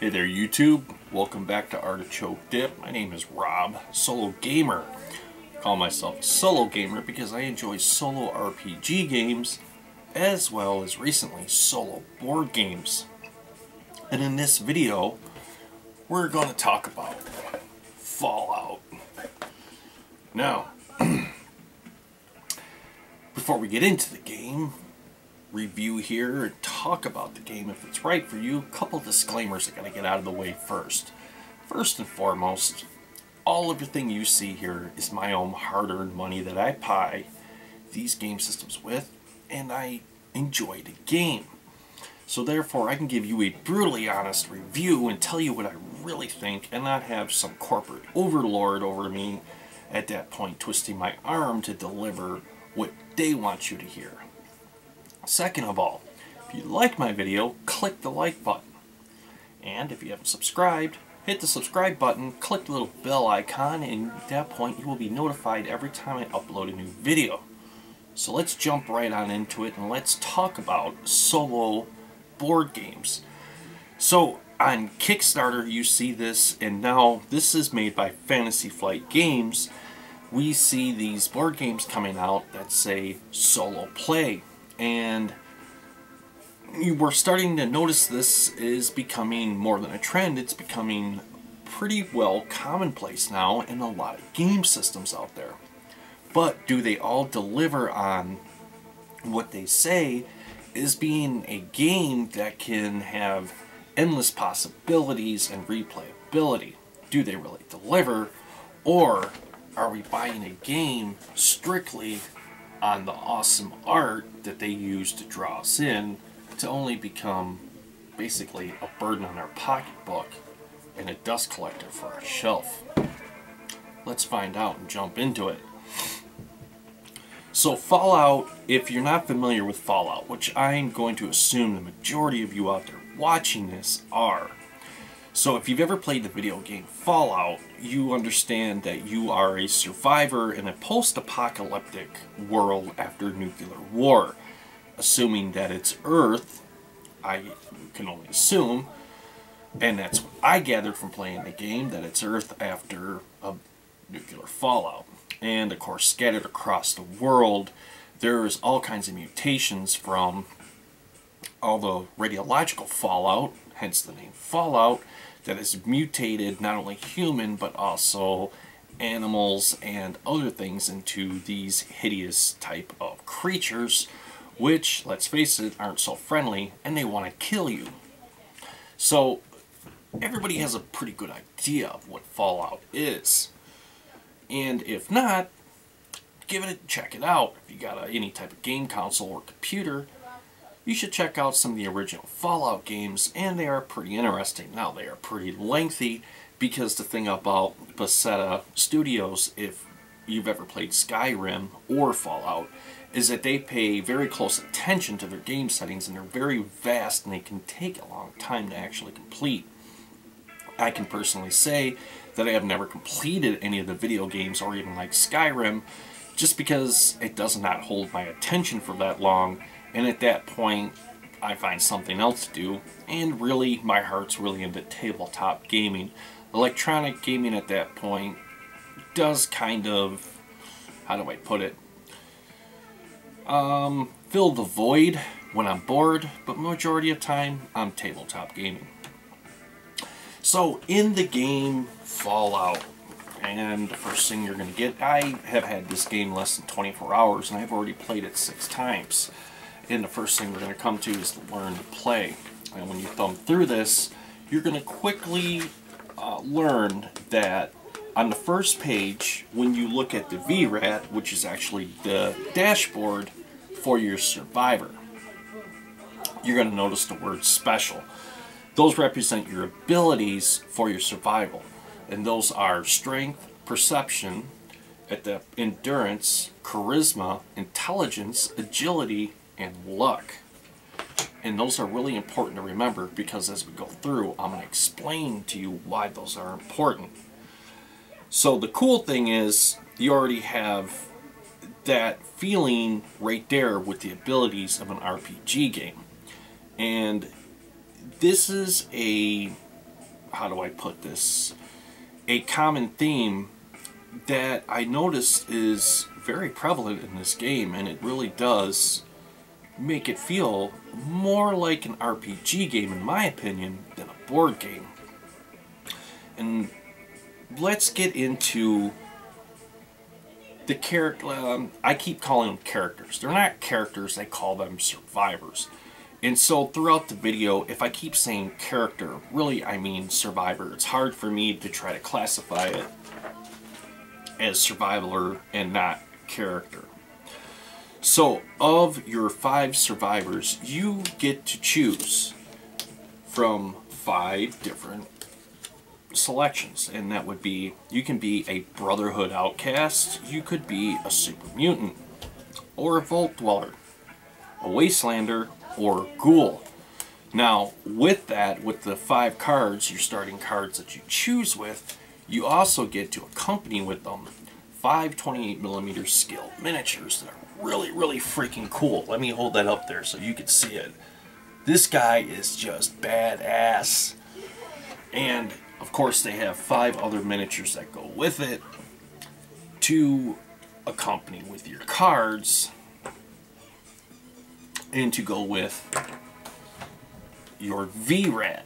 Hey there YouTube, welcome back to Artichoke Dip. My name is Rob, solo gamer. I call myself a solo gamer because I enjoy solo RPG games as well as recently solo board games. And in this video, we're going to talk about Fallout. Now, before we get into the game, review here and talk about the game if it's right for you, a couple disclaimers I gotta get out of the way first. First and foremost, all of everything you see here is my own hard-earned money that I buy these game systems with, and I enjoy the game. So therefore, I can give you a brutally honest review and tell you what I really think and not have some corporate overlord over me at that point twisting my arm to deliver what they want you to hear. Second of all, if you like my video, click the like button. And if you haven't subscribed, hit the subscribe button, click the little bell icon, and at that point you will be notified every time I upload a new video. So let's jump right on into it and let's talk about solo board games. So on Kickstarter you see this and now this is made by Fantasy Flight Games. We see these board games coming out that say solo play and we're starting to notice this is becoming more than a trend. It's becoming pretty well commonplace now in a lot of game systems out there. But do they all deliver on what they say is being a game that can have endless possibilities and replayability? Do they really deliver? Or are we buying a game strictly on the awesome art that they use to draw us in to only become basically a burden on our pocketbook and a dust collector for our shelf. Let's find out and jump into it. So Fallout, if you're not familiar with Fallout, which I'm going to assume the majority of you out there watching this are, so if you've ever played the video game Fallout, you understand that you are a survivor in a post-apocalyptic world after nuclear war. Assuming that it's Earth, I can only assume, and that's what I gathered from playing the game, that it's Earth after a nuclear fallout. And of course, scattered across the world, there's all kinds of mutations from all the radiological fallout, hence the name Fallout, that has mutated not only human but also animals and other things into these hideous type of creatures which, let's face it, aren't so friendly and they want to kill you. So everybody has a pretty good idea of what Fallout is. And if not, give it a check it out. If you got a, any type of game console or computer, you should check out some of the original Fallout games, and they are pretty interesting. Now, they are pretty lengthy, because the thing about Bethesda Studios, if you've ever played Skyrim or Fallout, is that they pay very close attention to their game settings, and they're very vast, and they can take a long time to actually complete. I can personally say that I have never completed any of the video games, or even like Skyrim, just because it does not hold my attention for that long, and at that point, I find something else to do. And really, my heart's really into tabletop gaming. Electronic gaming at that point does kind of, how do I put it, um, fill the void when I'm bored, but majority of time, I'm tabletop gaming. So, in the game Fallout, and the first thing you're going to get, I have had this game less than 24 hours, and I've already played it six times and the first thing we're going to come to is learn to play. And when you thumb through this, you're going to quickly uh, learn that on the first page, when you look at the VRAT, which is actually the dashboard for your survivor, you're going to notice the word special. Those represent your abilities for your survival. And those are strength, perception, at the endurance, charisma, intelligence, agility, and luck. And those are really important to remember because as we go through, I'm going to explain to you why those are important. So the cool thing is you already have that feeling right there with the abilities of an RPG game. And this is a how do I put this? A common theme that I noticed is very prevalent in this game, and it really does make it feel more like an RPG game, in my opinion, than a board game. And let's get into the character. Um, I keep calling them characters. They're not characters, I call them survivors. And so throughout the video, if I keep saying character, really I mean survivor. It's hard for me to try to classify it as survivor and not character. So, of your five survivors, you get to choose from five different selections. And that would be, you can be a Brotherhood outcast, you could be a super mutant, or a Vault Dweller, a Wastelander, or Ghoul. Now, with that, with the five cards, your starting cards that you choose with, you also get to accompany with them five 28 millimeter scale miniatures that are really, really freaking cool. Let me hold that up there so you can see it. This guy is just badass. And of course, they have five other miniatures that go with it to accompany with your cards and to go with your VRAT.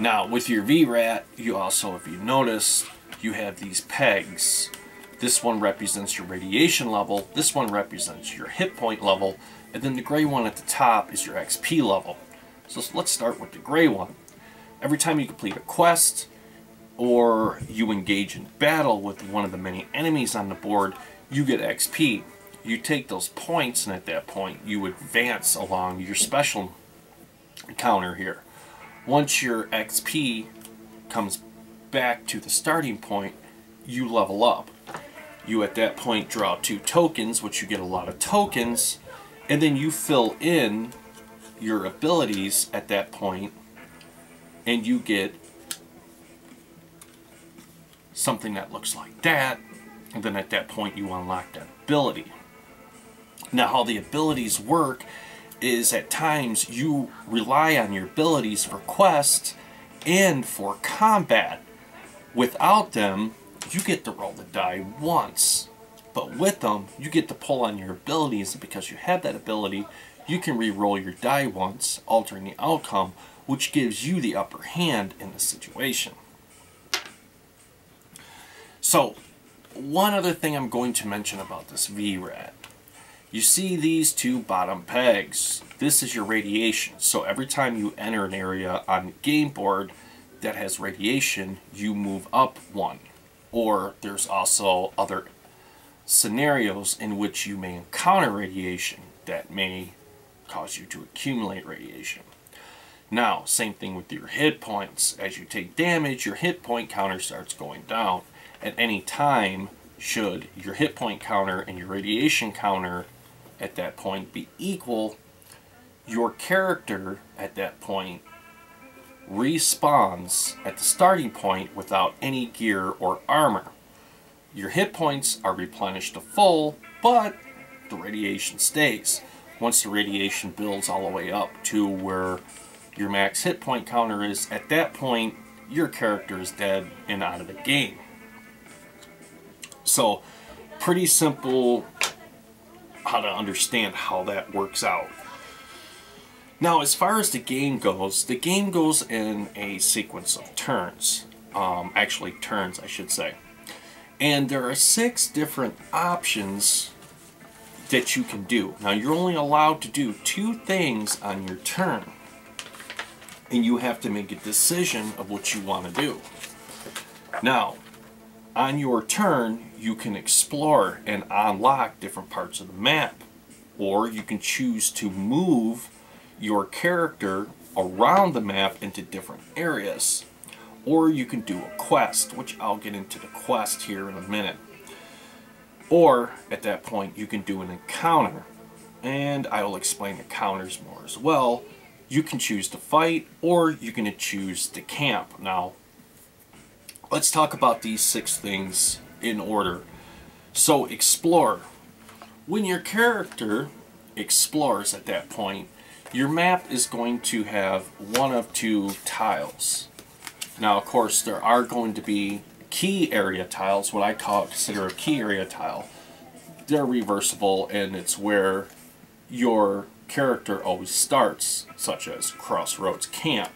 Now, with your VRAT, you also, if you notice, you have these pegs. This one represents your radiation level, this one represents your hit point level, and then the gray one at the top is your XP level. So let's start with the gray one. Every time you complete a quest, or you engage in battle with one of the many enemies on the board, you get XP. You take those points, and at that point, you advance along your special counter here. Once your XP comes back to the starting point, you level up. You at that point draw two tokens, which you get a lot of tokens, and then you fill in your abilities at that point, and you get something that looks like that, and then at that point you unlock that ability. Now how the abilities work is at times you rely on your abilities for quests and for combat. Without them, you get to roll the die once. But with them, you get to pull on your abilities, and because you have that ability, you can re-roll your die once, altering the outcome, which gives you the upper hand in the situation. So, one other thing I'm going to mention about this VRAT. You see these two bottom pegs. This is your radiation. So every time you enter an area on the game board that has radiation, you move up one. Or there's also other scenarios in which you may encounter radiation that may cause you to accumulate radiation. Now, same thing with your hit points. As you take damage, your hit point counter starts going down at any time should your hit point counter and your radiation counter at that point be equal, your character at that point respawns at the starting point without any gear or armor. Your hit points are replenished to full, but the radiation stays. Once the radiation builds all the way up to where your max hit point counter is, at that point, your character is dead and out of the game. So pretty simple how to understand how that works out. Now, as far as the game goes, the game goes in a sequence of turns. Um, actually, turns, I should say. And there are six different options that you can do. Now, you're only allowed to do two things on your turn. And you have to make a decision of what you want to do. Now, on your turn, you can explore and unlock different parts of the map. Or you can choose to move your character around the map into different areas. Or you can do a quest, which I'll get into the quest here in a minute. Or, at that point, you can do an encounter. And I will explain encounters more as well. You can choose to fight, or you can choose to camp. Now, let's talk about these six things in order. So explore. When your character explores at that point, your map is going to have one of two tiles. Now, of course, there are going to be key area tiles, what I call consider a key area tile. They're reversible, and it's where your character always starts, such as Crossroads Camp.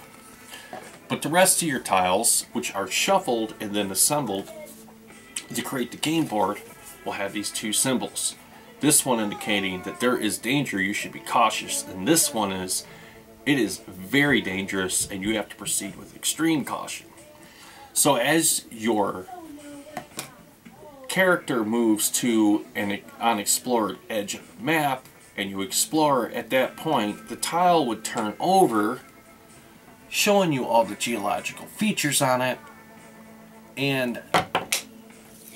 But the rest of your tiles, which are shuffled and then assembled to create the game board, will have these two symbols. This one indicating that there is danger, you should be cautious, and this one is it is very dangerous and you have to proceed with extreme caution. So as your character moves to an unexplored edge of the map and you explore at that point, the tile would turn over showing you all the geological features on it. And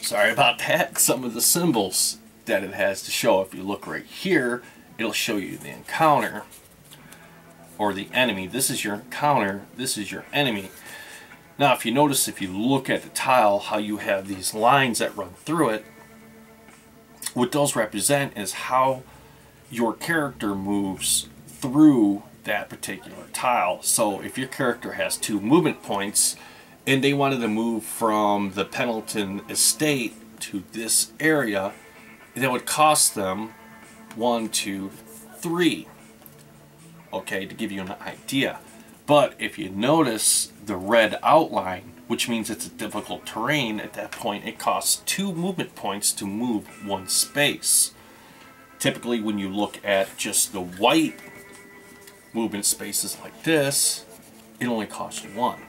sorry about that, some of the symbols that it has to show. If you look right here, it'll show you the encounter or the enemy. This is your encounter, this is your enemy. Now if you notice, if you look at the tile, how you have these lines that run through it, what those represent is how your character moves through that particular tile. So if your character has two movement points and they wanted to move from the Pendleton estate to this area, that would cost them one, two, three okay, to give you an idea. But if you notice the red outline, which means it's a difficult terrain, at that point it costs two movement points to move one space. Typically when you look at just the white movement spaces like this, it only costs one.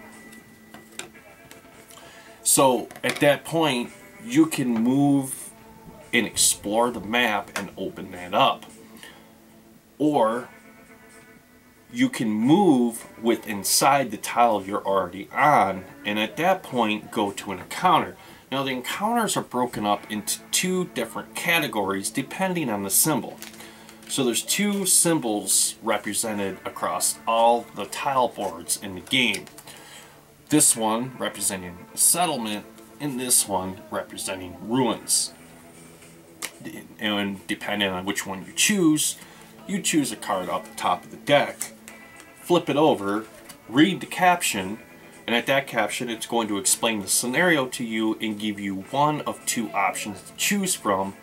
So at that point, you can move and explore the map and open that up. Or you can move with inside the tile you're already on and at that point go to an encounter. Now the encounters are broken up into two different categories depending on the symbol. So there's two symbols represented across all the tile boards in the game. This one representing settlement and this one representing ruins. And depending on which one you choose, you choose a card off the top of the deck flip it over, read the caption, and at that caption it's going to explain the scenario to you and give you one of two options to choose from.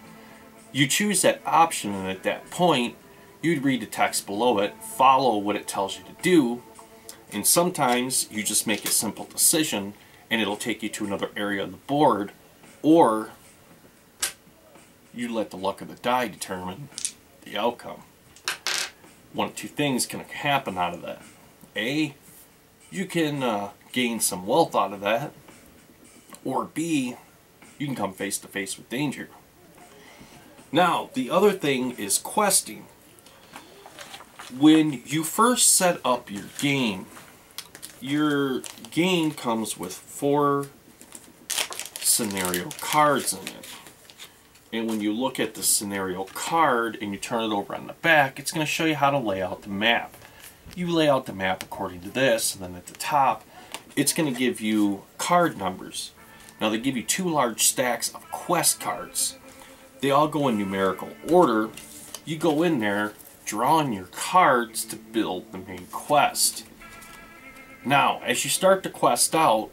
You choose that option and at that point you'd read the text below it, follow what it tells you to do, and sometimes you just make a simple decision and it'll take you to another area of the board, or you let the luck of the die determine the outcome one of two things can happen out of that. A, you can uh, gain some wealth out of that, or B, you can come face to face with danger. Now, the other thing is questing. When you first set up your game, your game comes with four scenario cards in it. And when you look at the scenario card and you turn it over on the back, it's going to show you how to lay out the map. You lay out the map according to this, and then at the top, it's going to give you card numbers. Now they give you two large stacks of quest cards. They all go in numerical order. You go in there, drawing your cards to build the main quest. Now, as you start the quest out,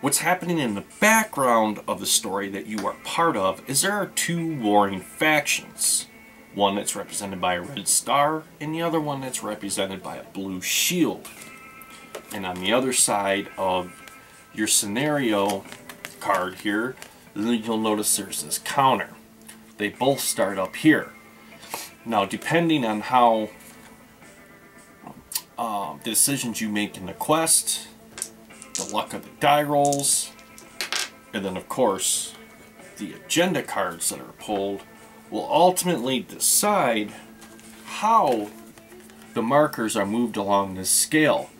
What's happening in the background of the story that you are part of is there are two warring factions. One that's represented by a red star, and the other one that's represented by a blue shield. And on the other side of your scenario card here, you'll notice there's this counter. They both start up here. Now, depending on how uh, the decisions you make in the quest, the luck of the die rolls, and then of course the agenda cards that are pulled will ultimately decide how the markers are moved along this scale.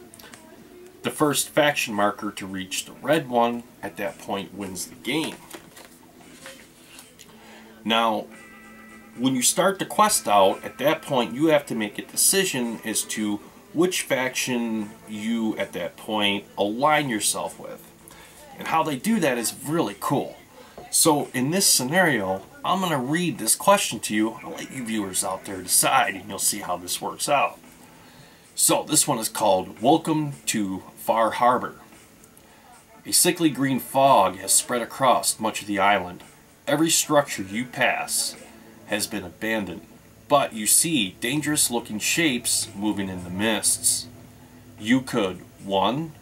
The first faction marker to reach the red one at that point wins the game. Now, when you start the quest out, at that point you have to make a decision as to which faction you, at that point, align yourself with. And how they do that is really cool. So in this scenario, I'm going to read this question to you. I'll let you viewers out there decide and you'll see how this works out. So this one is called Welcome to Far Harbor. A sickly green fog has spread across much of the island. Every structure you pass has been abandoned, but you see dangerous looking shapes moving in the mists. You could 1.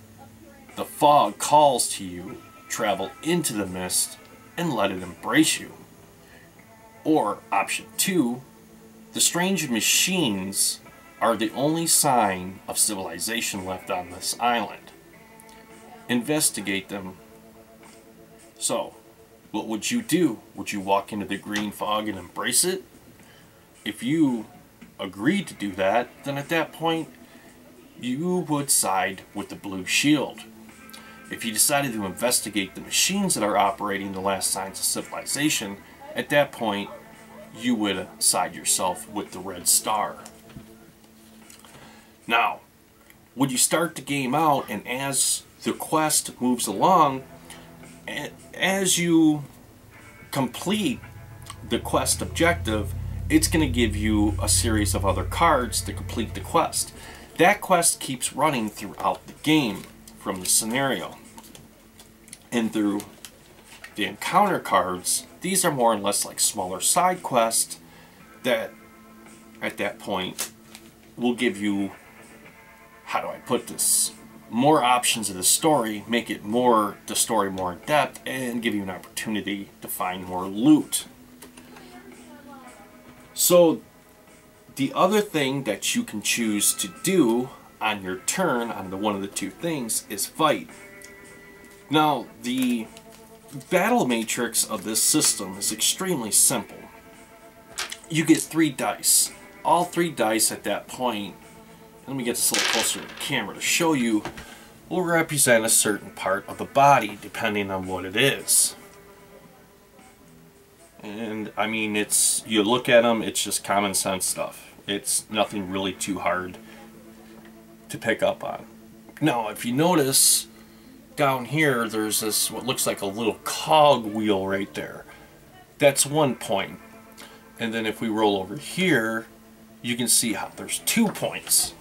The fog calls to you, travel into the mist, and let it embrace you. Or option 2. The strange machines are the only sign of civilization left on this island. Investigate them. So, what would you do? Would you walk into the green fog and embrace it? If you agreed to do that, then at that point, you would side with the blue shield. If you decided to investigate the machines that are operating the last signs of civilization, at that point, you would side yourself with the red star. Now, would you start the game out and as the quest moves along, as you complete the quest objective, it's going to give you a series of other cards to complete the quest. That quest keeps running throughout the game from the scenario. And through the encounter cards, these are more or less like smaller side quests that at that point will give you how do I put this? More options of the story, make it more the story more in depth, and give you an opportunity to find more loot. So the other thing that you can choose to do on your turn on the one of the two things is fight. Now the battle matrix of this system is extremely simple. You get three dice. All three dice at that point let me get this a little closer to the camera to show you, will represent a certain part of the body depending on what it is. And I mean, it's you look at them, it's just common sense stuff. It's nothing really too hard to pick up on. Now, if you notice down here, there's this what looks like a little cog wheel right there. That's one point. And then if we roll over here, you can see how there's two points.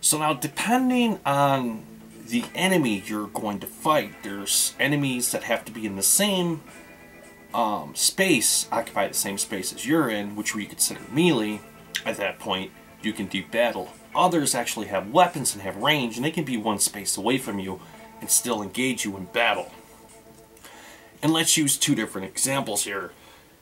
So now depending on the enemy you're going to fight, there's enemies that have to be in the same um, space, occupy the same space as you're in, which we consider melee. At that point, you can do battle. Others actually have weapons and have range, and they can be one space away from you and still engage you in battle. And let's use two different examples here.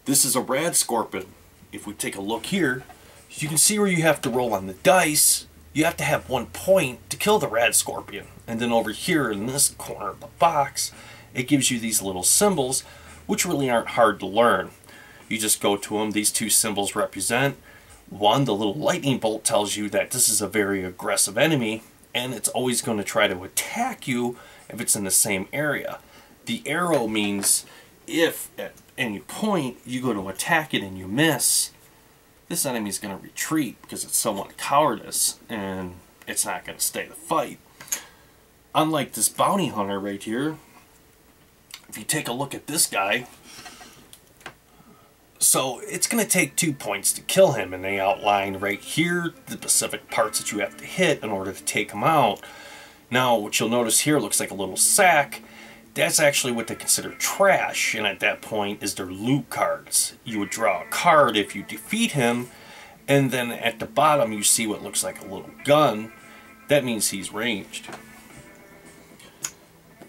This is a rad scorpion. If we take a look here, you can see where you have to roll on the dice you have to have one point to kill the rad scorpion. And then over here in this corner of the box, it gives you these little symbols, which really aren't hard to learn. You just go to them. These two symbols represent one, the little lightning bolt tells you that this is a very aggressive enemy, and it's always going to try to attack you if it's in the same area. The arrow means if at any point you go to attack it and you miss, this enemy is going to retreat because it's somewhat cowardice and it's not going to stay the fight. Unlike this bounty hunter right here, if you take a look at this guy, so it's going to take two points to kill him and they outline right here the specific parts that you have to hit in order to take him out. Now what you'll notice here looks like a little sack that's actually what they consider trash, and at that point is their loot cards. You would draw a card if you defeat him, and then at the bottom you see what looks like a little gun. That means he's ranged.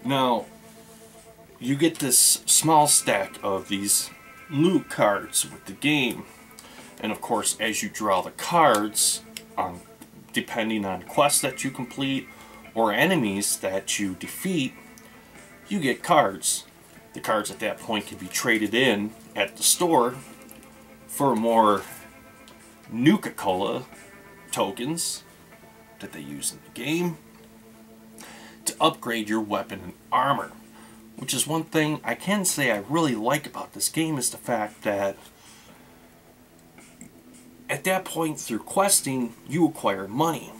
Now, you get this small stack of these loot cards with the game. And of course, as you draw the cards, um, depending on quests that you complete or enemies that you defeat, you get cards. The cards at that point can be traded in at the store for more Nuka-Cola tokens that they use in the game to upgrade your weapon and armor. Which is one thing I can say I really like about this game is the fact that at that point through questing you acquire money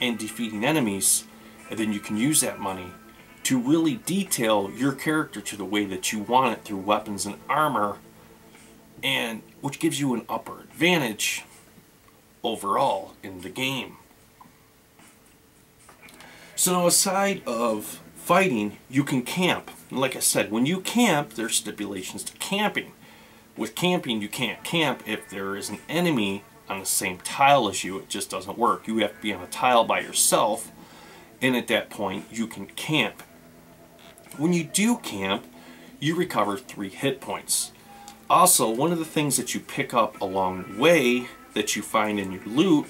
and defeating enemies and then you can use that money to really detail your character to the way that you want it through weapons and armor and which gives you an upper advantage overall in the game. So now aside of fighting, you can camp. Like I said, when you camp, there's stipulations to camping. With camping, you can't camp if there is an enemy on the same tile as you. It just doesn't work. You have to be on a tile by yourself, and at that point, you can camp. When you do camp, you recover three hit points. Also, one of the things that you pick up along the way that you find in your loot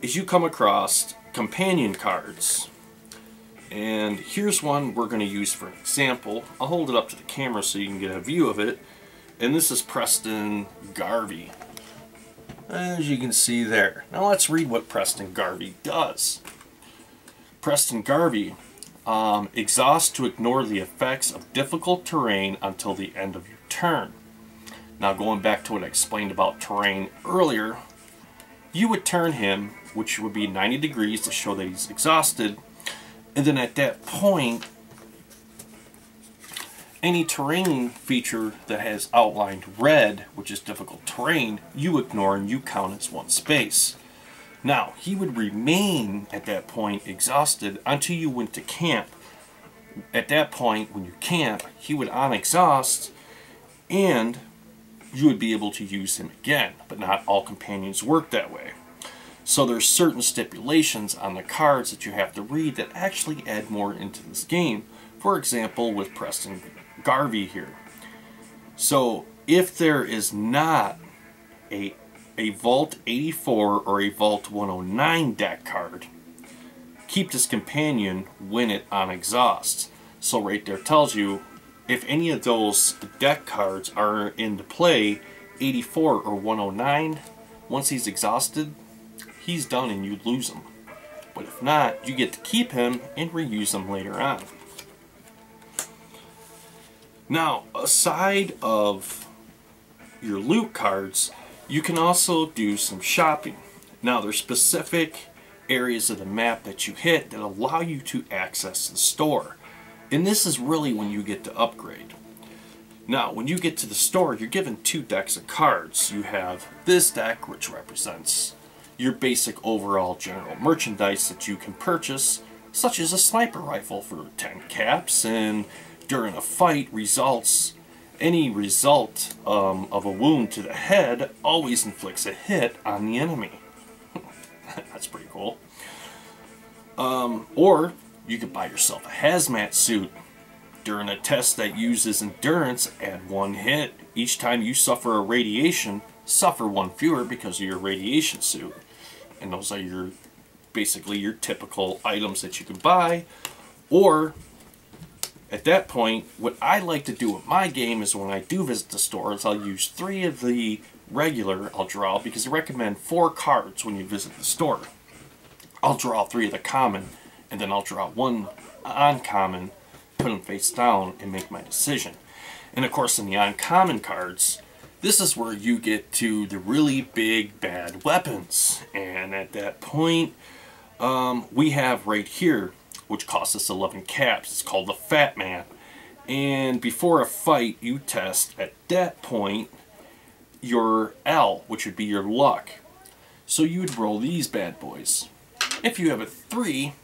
is you come across companion cards. And here's one we're going to use for an example. I'll hold it up to the camera so you can get a view of it. And this is Preston Garvey. As you can see there. Now let's read what Preston Garvey does. Preston Garvey um, exhaust to ignore the effects of difficult terrain until the end of your turn. Now going back to what I explained about terrain earlier, you would turn him, which would be 90 degrees to show that he's exhausted, and then at that point, any terrain feature that has outlined red, which is difficult terrain, you ignore and you count as one space. Now, he would remain at that point exhausted until you went to camp. At that point, when you camp, he would on exhaust and you would be able to use him again, but not all companions work that way. So there's certain stipulations on the cards that you have to read that actually add more into this game. For example, with Preston Garvey here. So if there is not a a Vault 84 or a Vault 109 deck card, keep this companion win it on exhaust. So right there tells you if any of those deck cards are into play, 84 or 109, once he's exhausted, he's done and you lose him. But if not, you get to keep him and reuse him later on. Now, aside of your loot cards, you can also do some shopping. Now, there's specific areas of the map that you hit that allow you to access the store. And this is really when you get to upgrade. Now, when you get to the store, you're given two decks of cards. You have this deck, which represents your basic overall general merchandise that you can purchase, such as a sniper rifle for 10 caps, and during a fight results any result um, of a wound to the head always inflicts a hit on the enemy. That's pretty cool. Um, or you could buy yourself a hazmat suit. During a test that uses endurance, add one hit. Each time you suffer a radiation, suffer one fewer because of your radiation suit. And those are your basically your typical items that you can buy. Or at that point, what I like to do with my game is when I do visit the stores, I'll use three of the regular I'll draw because they recommend four cards when you visit the store. I'll draw three of the common, and then I'll draw one uncommon, put them face down, and make my decision. And of course, in the uncommon cards, this is where you get to the really big bad weapons. And at that point, um, we have right here which costs us 11 caps. It's called the Fat Man. And before a fight, you test at that point your L, which would be your luck. So you would roll these bad boys. If you have a 3,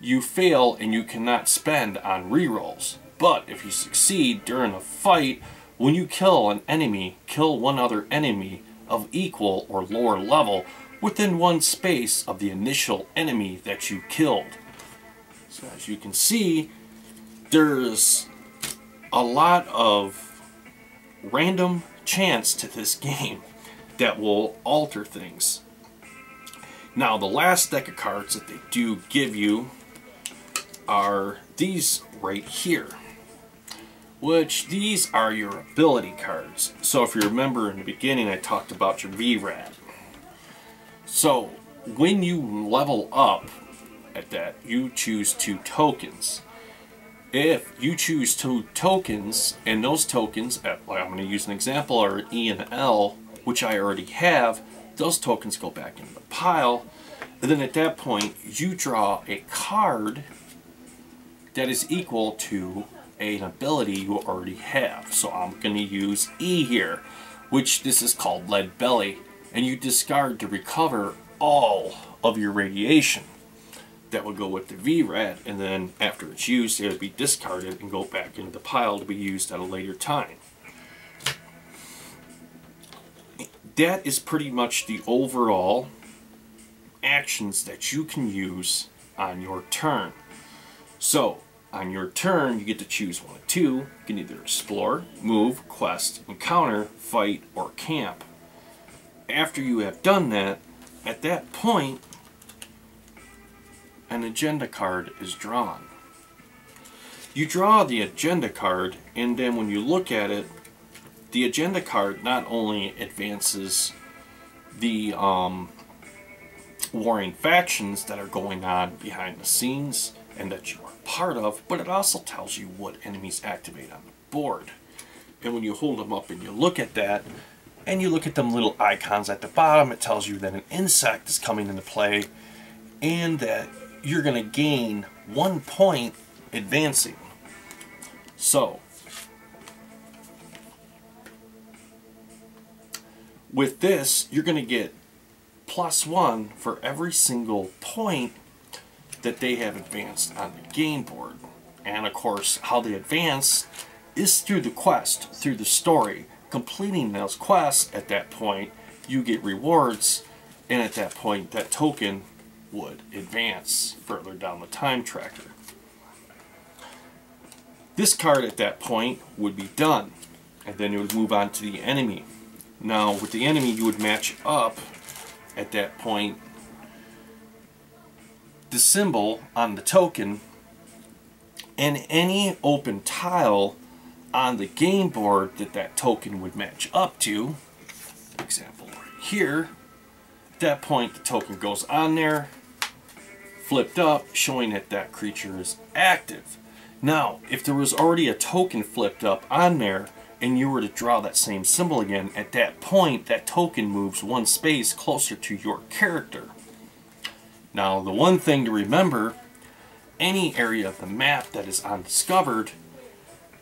you fail and you cannot spend on rerolls. But if you succeed during a fight, when you kill an enemy, kill one other enemy of equal or lower level within one space of the initial enemy that you killed. So as you can see, there's a lot of random chance to this game that will alter things. Now the last deck of cards that they do give you are these right here. Which these are your ability cards. So if you remember in the beginning I talked about your VRAD. So when you level up at that, you choose two tokens. If you choose two tokens, and those tokens, uh, I'm going to use an example, are E and L, which I already have, those tokens go back into the pile. And then at that point, you draw a card that is equal to an ability you already have. So I'm going to use E here, which this is called Lead Belly. And you discard to recover all of your radiation. that would go with the V-Rat, and then after it's used, it would be discarded and go back into the pile to be used at a later time. That is pretty much the overall actions that you can use on your turn. So, on your turn, you get to choose one of two. You can either explore, move, quest, encounter, fight, or camp. After you have done that, at that point, an agenda card is drawn. You draw the agenda card, and then when you look at it, the agenda card not only advances the um, warring factions that are going on behind the scenes and that you part of, but it also tells you what enemies activate on the board. And when you hold them up and you look at that, and you look at them little icons at the bottom, it tells you that an insect is coming into play and that you're going to gain one point advancing. So, with this, you're going to get plus one for every single point that they have advanced on the game board. And of course, how they advance is through the quest, through the story. Completing those quests at that point, you get rewards, and at that point, that token would advance further down the time tracker. This card at that point would be done, and then it would move on to the enemy. Now, with the enemy, you would match up at that point the symbol on the token and any open tile on the game board that that token would match up to. Example right here. At that point, the token goes on there flipped up, showing that that creature is active. Now, if there was already a token flipped up on there, and you were to draw that same symbol again, at that point, that token moves one space closer to your character. Now, the one thing to remember, any area of the map that is undiscovered,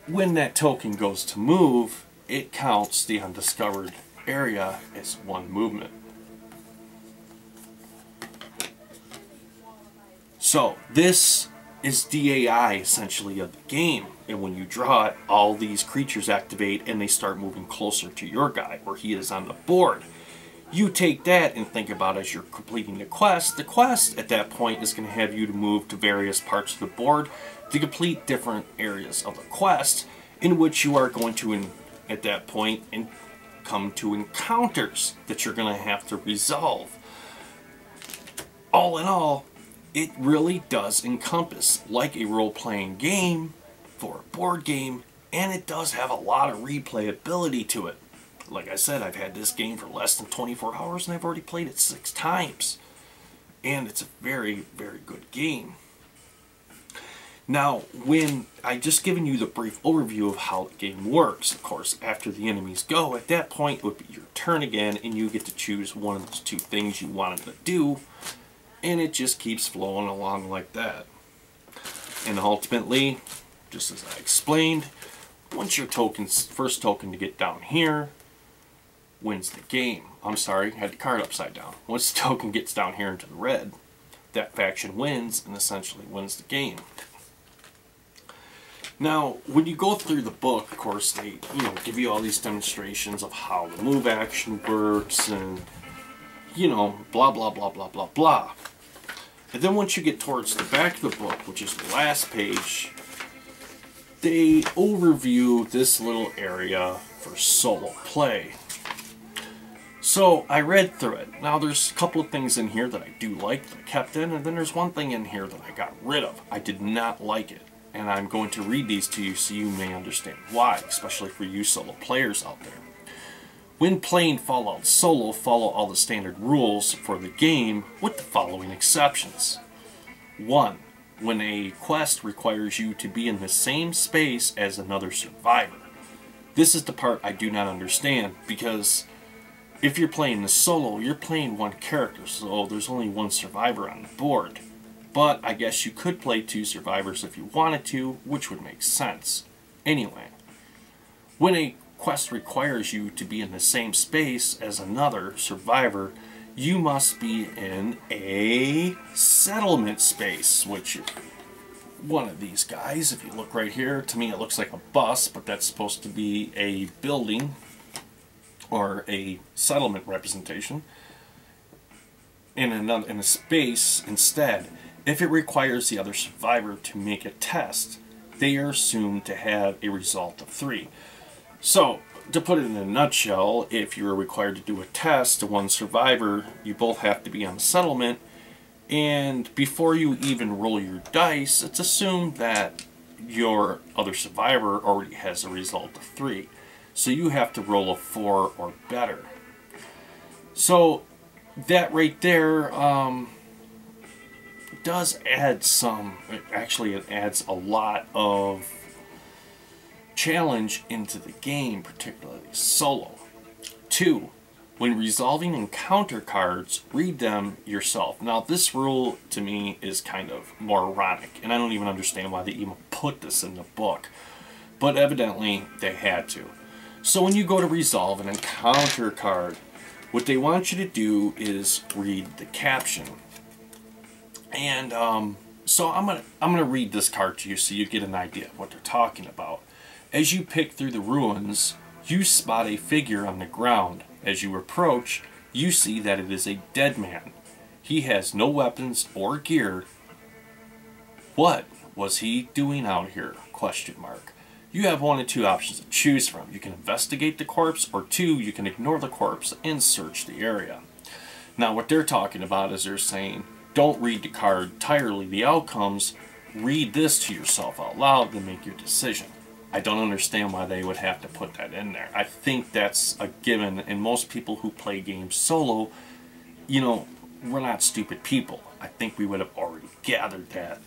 when that token goes to move, it counts the undiscovered area as one movement. So this is DAI essentially of the game. And when you draw it, all these creatures activate and they start moving closer to your guy where he is on the board. You take that and think about as you're completing the quest. The quest at that point is going to have you to move to various parts of the board to complete different areas of the quest in which you are going to, in, at that point, in, come to encounters that you're going to have to resolve. All in all, it really does encompass like a role-playing game for a board game and it does have a lot of replayability to it. Like I said, I've had this game for less than 24 hours and I've already played it six times. And it's a very, very good game. Now, when I just given you the brief overview of how the game works, of course, after the enemies go, at that point it would be your turn again and you get to choose one of those two things you wanted to do and it just keeps flowing along like that. And ultimately, just as I explained, once your token's first token to get down here wins the game. I'm sorry, had the card upside down. Once the token gets down here into the red, that faction wins and essentially wins the game. Now, when you go through the book, of course, they you know give you all these demonstrations of how the move action works and you know, blah, blah, blah, blah, blah, blah. And then once you get towards the back of the book, which is the last page, they overview this little area for solo play. So I read through it. Now there's a couple of things in here that I do like that I kept in, and then there's one thing in here that I got rid of. I did not like it. And I'm going to read these to you so you may understand why, especially for you solo players out there. When playing Fallout Solo, follow all the standard rules for the game with the following exceptions. 1. When a quest requires you to be in the same space as another survivor. This is the part I do not understand because if you're playing the solo, you're playing one character, so there's only one survivor on the board. But I guess you could play two survivors if you wanted to, which would make sense. Anyway, when a quest requires you to be in the same space as another survivor, you must be in a settlement space, which one of these guys, if you look right here, to me it looks like a bus, but that's supposed to be a building or a settlement representation in another in a space instead. If it requires the other survivor to make a test they are assumed to have a result of three. So to put it in a nutshell if you're required to do a test to one survivor you both have to be on the settlement. And before you even roll your dice it's assumed that your other survivor already has a result of three so you have to roll a four or better. So that right there um, does add some, actually it adds a lot of challenge into the game, particularly solo. Two, when resolving encounter cards, read them yourself. Now this rule to me is kind of moronic, and I don't even understand why they even put this in the book. But evidently they had to. So when you go to resolve an encounter card, what they want you to do is read the caption. And um, so I'm gonna I'm gonna read this card to you so you get an idea of what they're talking about. As you pick through the ruins, you spot a figure on the ground. As you approach, you see that it is a dead man. He has no weapons or gear. What was he doing out here? Question mark you have one of two options to choose from. You can investigate the corpse, or two, you can ignore the corpse and search the area. Now, what they're talking about is they're saying, don't read the card entirely, the outcomes, read this to yourself out loud to make your decision. I don't understand why they would have to put that in there. I think that's a given, and most people who play games solo, you know, we're not stupid people. I think we would have already gathered that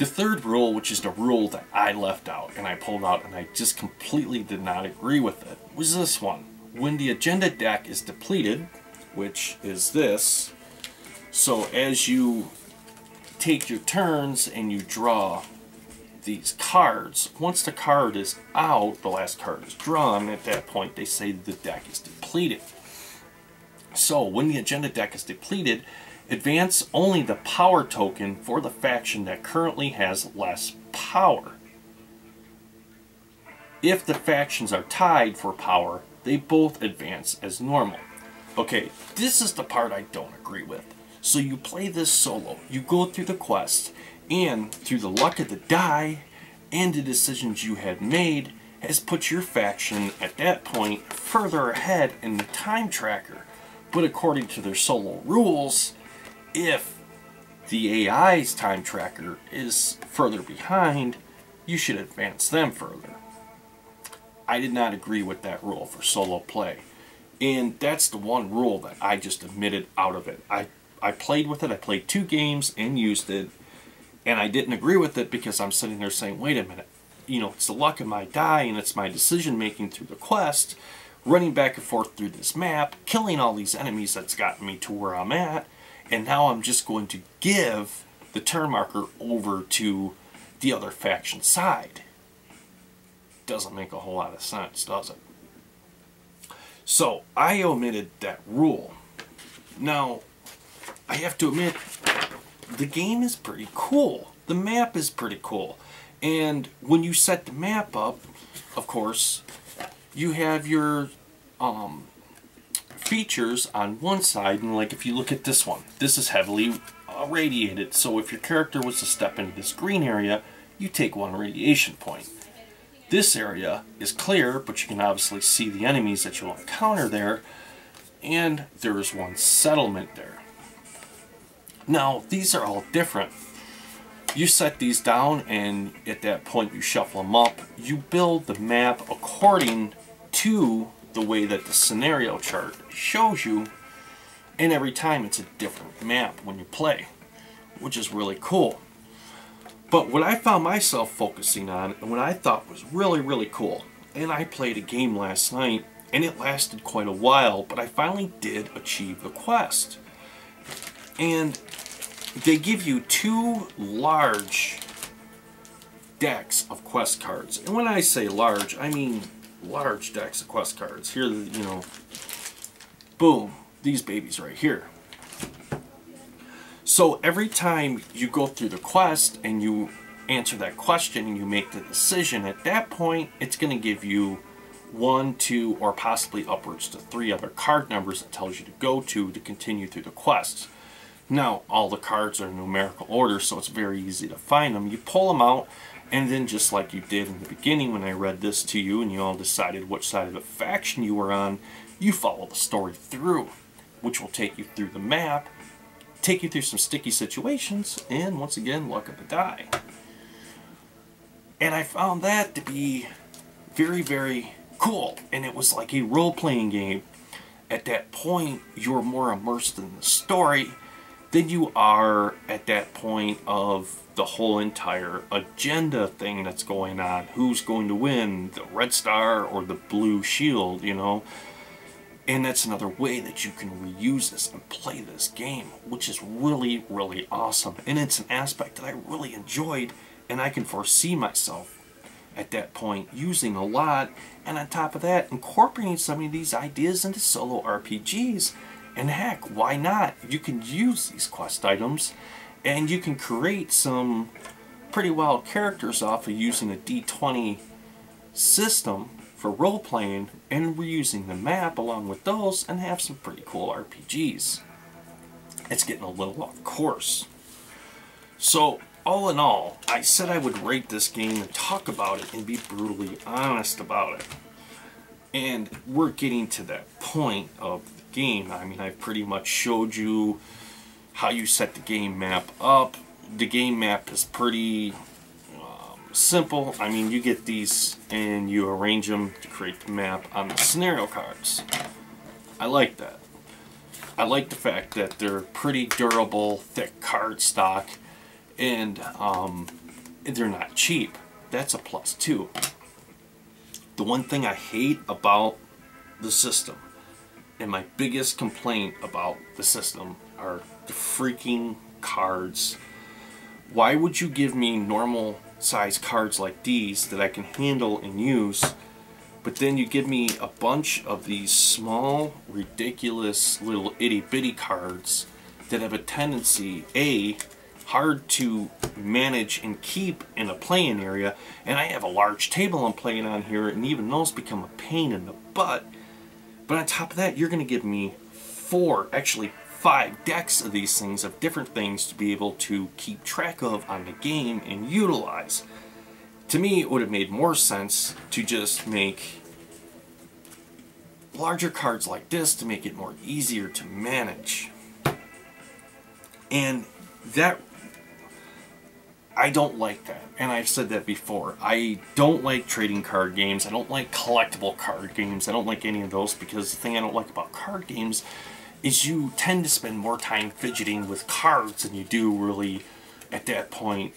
the third rule, which is the rule that I left out and I pulled out and I just completely did not agree with it, was this one. When the agenda deck is depleted, which is this, so as you take your turns and you draw these cards, once the card is out, the last card is drawn, at that point they say the deck is depleted. So when the agenda deck is depleted, Advance only the power token for the faction that currently has less power. If the factions are tied for power, they both advance as normal. Okay, this is the part I don't agree with. So you play this solo, you go through the quest, and through the luck of the die and the decisions you had made, has put your faction at that point further ahead in the time tracker. But according to their solo rules, if the AI's time tracker is further behind, you should advance them further. I did not agree with that rule for solo play. And that's the one rule that I just omitted out of it. I, I played with it, I played two games and used it, and I didn't agree with it because I'm sitting there saying, wait a minute, you know, it's the luck of my die and it's my decision making through the quest, running back and forth through this map, killing all these enemies that's gotten me to where I'm at, and now I'm just going to give the turn marker over to the other faction side. Doesn't make a whole lot of sense, does it? So I omitted that rule. Now, I have to admit, the game is pretty cool. The map is pretty cool. And when you set the map up, of course, you have your um, features on one side, and like if you look at this one, this is heavily uh, radiated, so if your character was to step into this green area, you take one radiation point. This area is clear, but you can obviously see the enemies that you'll encounter there, and there is one settlement there. Now, these are all different. You set these down, and at that point you shuffle them up. You build the map according to the way that the scenario chart shows you and every time it's a different map when you play which is really cool. But what I found myself focusing on and what I thought was really really cool and I played a game last night and it lasted quite a while but I finally did achieve the quest. And they give you two large decks of quest cards. And when I say large I mean large decks of quest cards. Here, you know, boom, these babies right here. So every time you go through the quest and you answer that question and you make the decision, at that point, it's going to give you one, two, or possibly upwards to three other card numbers it tells you to go to to continue through the quests. Now, all the cards are in numerical order, so it's very easy to find them. You pull them out, and then just like you did in the beginning when I read this to you and you all decided which side of the faction you were on, you follow the story through, which will take you through the map, take you through some sticky situations, and once again, luck of the die. And I found that to be very, very cool. And it was like a role-playing game. At that point, you're more immersed in the story than you are at that point of the whole entire agenda thing that's going on. Who's going to win, the Red Star or the Blue Shield, you know? And that's another way that you can reuse this and play this game, which is really, really awesome. And it's an aspect that I really enjoyed and I can foresee myself at that point using a lot. And on top of that, incorporating some of these ideas into solo RPGs and heck, why not? You can use these quest items and you can create some pretty wild characters off of using a D20 system for role-playing and reusing the map along with those and have some pretty cool RPGs. It's getting a little off course. So, all in all, I said I would rate this game and talk about it and be brutally honest about it. And we're getting to that point of the game. I mean, I've pretty much showed you how you set the game map up. The game map is pretty um, simple. I mean, you get these and you arrange them to create the map on the scenario cards. I like that. I like the fact that they're pretty durable, thick card stock, and um, they're not cheap. That's a plus too. The one thing I hate about the system and my biggest complaint about the system are the freaking cards. Why would you give me normal size cards like these that I can handle and use, but then you give me a bunch of these small, ridiculous little itty bitty cards that have a tendency, A, hard to manage and keep in a playing area, and I have a large table I'm playing on here, and even those become a pain in the butt but on top of that, you're going to give me four, actually five decks of these things of different things to be able to keep track of on the game and utilize. To me, it would have made more sense to just make larger cards like this to make it more easier to manage. And that I don't like that, and I've said that before. I don't like trading card games. I don't like collectible card games. I don't like any of those because the thing I don't like about card games is you tend to spend more time fidgeting with cards than you do really at that point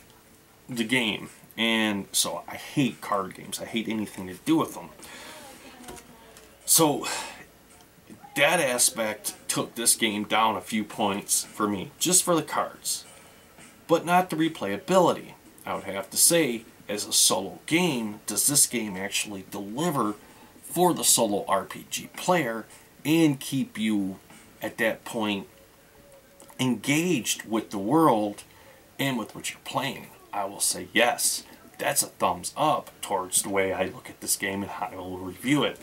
the game. And so I hate card games. I hate anything to do with them. So that aspect took this game down a few points for me, just for the cards but not the replayability. I would have to say, as a solo game, does this game actually deliver for the solo RPG player and keep you at that point engaged with the world and with what you're playing? I will say yes. That's a thumbs up towards the way I look at this game and how I will review it.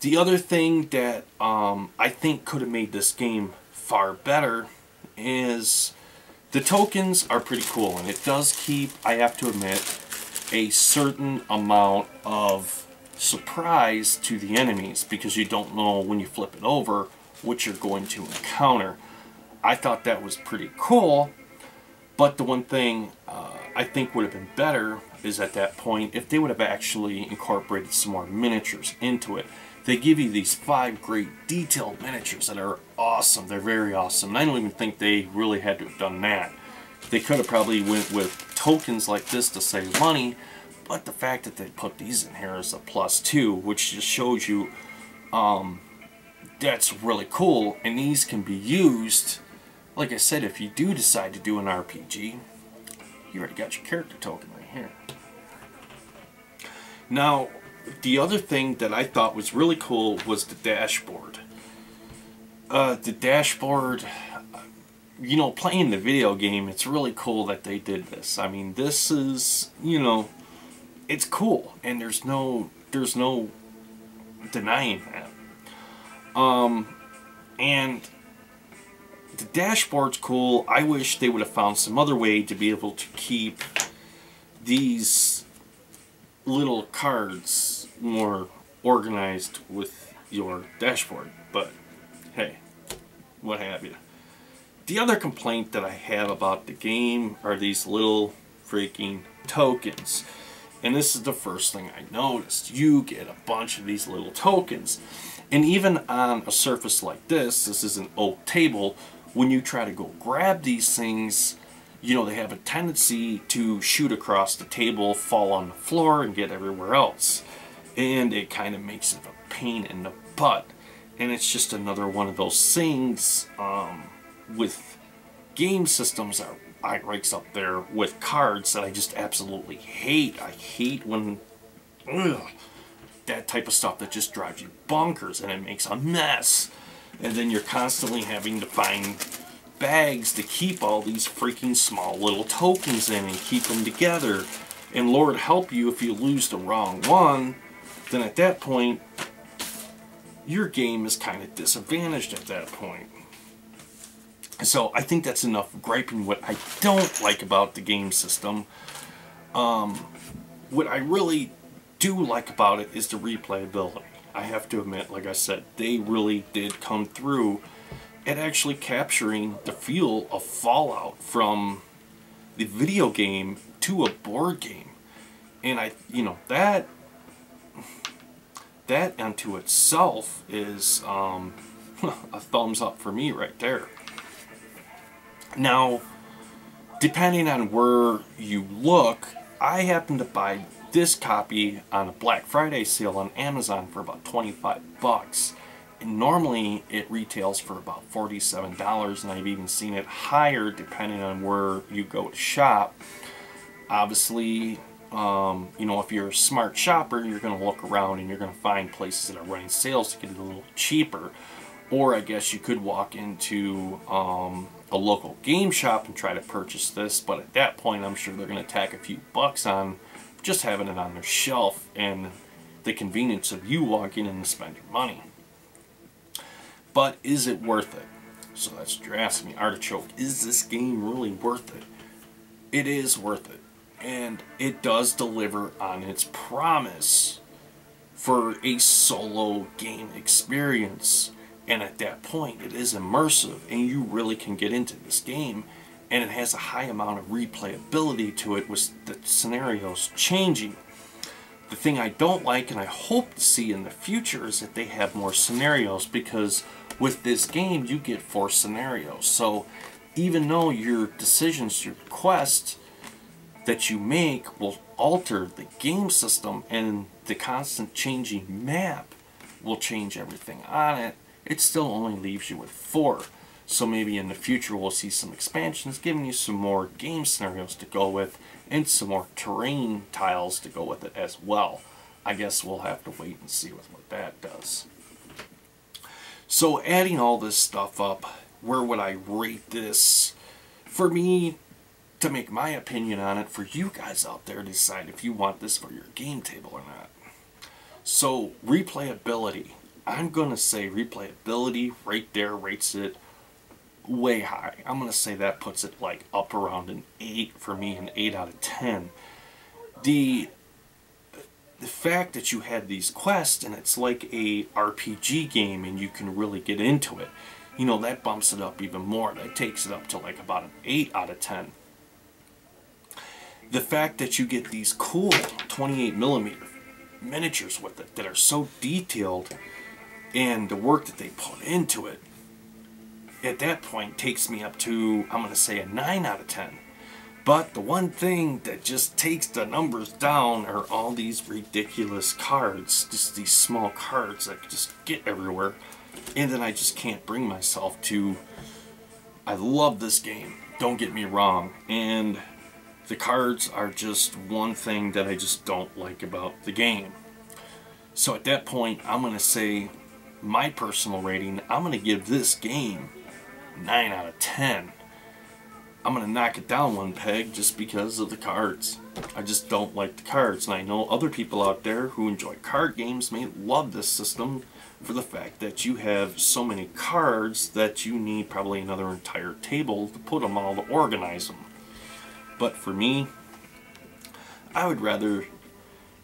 The other thing that um, I think could have made this game far better is the tokens are pretty cool, and it does keep, I have to admit, a certain amount of surprise to the enemies because you don't know when you flip it over what you're going to encounter. I thought that was pretty cool, but the one thing uh, I think would have been better is at that point if they would have actually incorporated some more miniatures into it. They give you these five great detailed miniatures that are awesome. They're very awesome. And I don't even think they really had to have done that. They could have probably went with tokens like this to save money, but the fact that they put these in here is a plus too, which just shows you um, that's really cool. And these can be used, like I said, if you do decide to do an RPG, you already got your character token right here. Now, the other thing that I thought was really cool was the dashboard. Uh, the dashboard, you know, playing the video game, it's really cool that they did this. I mean, this is, you know, it's cool, and there's no, there's no denying that. Um, and the dashboard's cool. I wish they would have found some other way to be able to keep these little cards more organized with your dashboard. But hey, what have you. The other complaint that I have about the game are these little freaking tokens. And this is the first thing I noticed. You get a bunch of these little tokens. And even on a surface like this, this is an oak table, when you try to go grab these things, you know, they have a tendency to shoot across the table, fall on the floor, and get everywhere else. And it kind of makes it a pain in the butt. And it's just another one of those things um, with game systems that I ranks up there with cards that I just absolutely hate. I hate when ugh, that type of stuff that just drives you bonkers and it makes a mess. And then you're constantly having to find bags to keep all these freaking small little tokens in and keep them together. And Lord help you if you lose the wrong one, then at that point, your game is kind of disadvantaged at that point. So I think that's enough griping what I don't like about the game system. Um, what I really do like about it is the replayability. I have to admit, like I said, they really did come through at actually capturing the feel of Fallout from the video game to a board game. And I, you know, that that unto itself is um, a thumbs up for me right there. Now, depending on where you look, I happen to buy this copy on a Black Friday sale on Amazon for about 25 bucks. And normally it retails for about $47 and I've even seen it higher depending on where you go to shop. Obviously, um, you know, if you're a smart shopper, you're going to look around and you're going to find places that are running sales to get it a little cheaper. Or I guess you could walk into um, a local game shop and try to purchase this, but at that point I'm sure they're going to tack a few bucks on just having it on their shelf and the convenience of you walking in and spending money. But is it worth it? So that's what you're asking me, Artichoke. Is this game really worth it? It is worth it. And it does deliver on its promise for a solo game experience. And at that point, it is immersive and you really can get into this game. And it has a high amount of replayability to it with the scenarios changing. The thing I don't like and I hope to see in the future is that they have more scenarios because with this game you get four scenarios. So even though your decisions, your quest that you make will alter the game system and the constant changing map will change everything on it, it still only leaves you with four. So maybe in the future we'll see some expansions giving you some more game scenarios to go with and some more terrain tiles to go with it as well. I guess we'll have to wait and see with what that does. So adding all this stuff up, where would I rate this? For me, to make my opinion on it, for you guys out there to decide if you want this for your game table or not. So replayability. I'm going to say replayability right there rates it way high. I'm going to say that puts it like up around an 8 for me, an 8 out of 10. The the fact that you had these quests and it's like a RPG game and you can really get into it, you know, that bumps it up even more. That takes it up to like about an 8 out of 10. The fact that you get these cool 28 millimeter miniatures with it that are so detailed and the work that they put into it at that point takes me up to I'm going to say a 9 out of 10 but the one thing that just takes the numbers down are all these ridiculous cards just these small cards that just get everywhere. And then I just can't bring myself to I love this game don't get me wrong. And the cards are just one thing that I just don't like about the game so at that point I'm going to say my personal rating, I'm going to give this game 9 out of 10. I'm going to knock it down one peg just because of the cards. I just don't like the cards. And I know other people out there who enjoy card games may love this system for the fact that you have so many cards that you need probably another entire table to put them all to organize them. But for me, I would rather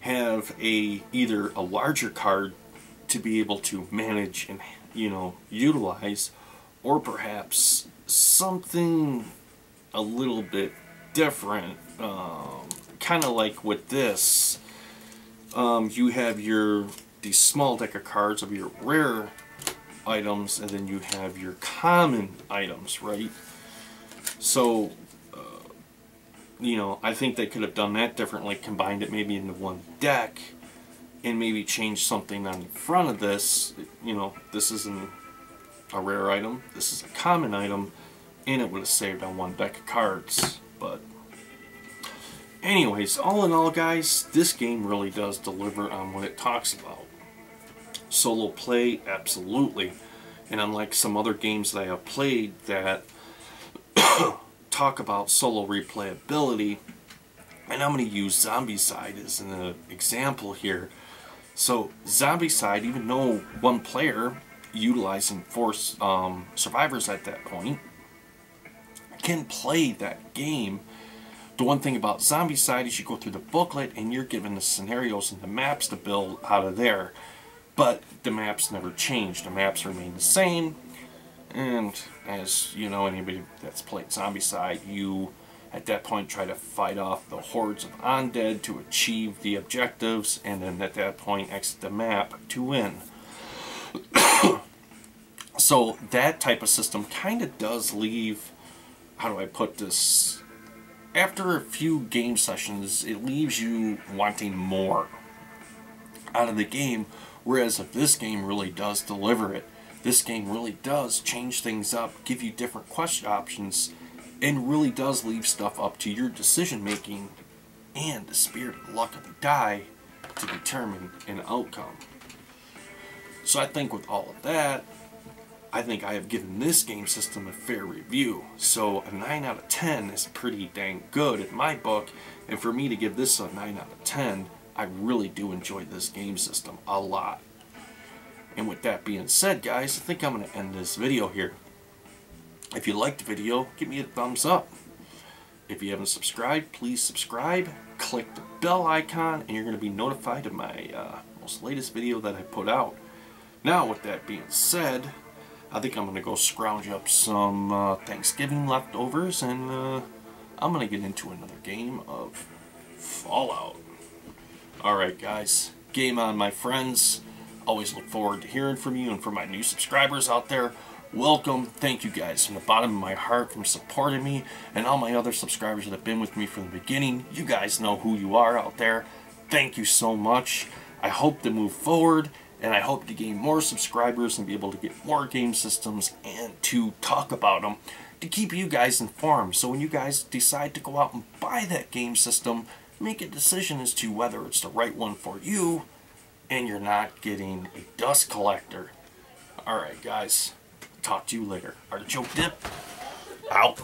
have a either a larger card to be able to manage and you know utilize or perhaps something a little bit different. Um, kind of like with this, um, you have your these small deck of cards of your rare items, and then you have your common items, right? So, you know, I think they could have done that differently, combined it maybe into one deck, and maybe changed something on the front of this. You know, this isn't a rare item, this is a common item and it would have saved on one deck of cards. But anyways, all in all guys, this game really does deliver on what it talks about. Solo play, absolutely. And unlike some other games that I have played that talk about solo replayability, and I'm going to use Zombicide as an example here. So Zombicide, even though one player utilizing force um, survivors at that point, can play that game. The one thing about Zombicide is you go through the booklet and you're given the scenarios and the maps to build out of there. But the maps never change. The maps remain the same. And as you know, anybody that's played Zombicide, you at that point try to fight off the hordes of undead to achieve the objectives and then at that point exit the map to win. so that type of system kind of does leave how do I put this? After a few game sessions, it leaves you wanting more out of the game, whereas if this game really does deliver it, this game really does change things up, give you different question options, and really does leave stuff up to your decision making and the spirit and luck of the die to determine an outcome. So I think with all of that, I think I have given this game system a fair review. So a 9 out of 10 is pretty dang good in my book. And for me to give this a 9 out of 10, I really do enjoy this game system a lot. And with that being said, guys, I think I'm going to end this video here. If you liked the video, give me a thumbs up. If you haven't subscribed, please subscribe. Click the bell icon, and you're going to be notified of my uh, most latest video that I put out. Now, with that being said, I think I'm going to go scrounge up some uh, Thanksgiving leftovers and uh, I'm going to get into another game of Fallout. Alright guys, game on my friends. Always look forward to hearing from you and for my new subscribers out there. Welcome, thank you guys from the bottom of my heart for supporting me and all my other subscribers that have been with me from the beginning. You guys know who you are out there. Thank you so much. I hope to move forward and I hope to gain more subscribers and be able to get more game systems and to talk about them to keep you guys informed. So when you guys decide to go out and buy that game system, make a decision as to whether it's the right one for you and you're not getting a dust collector. Alright guys, talk to you later. Artichoke Dip, out.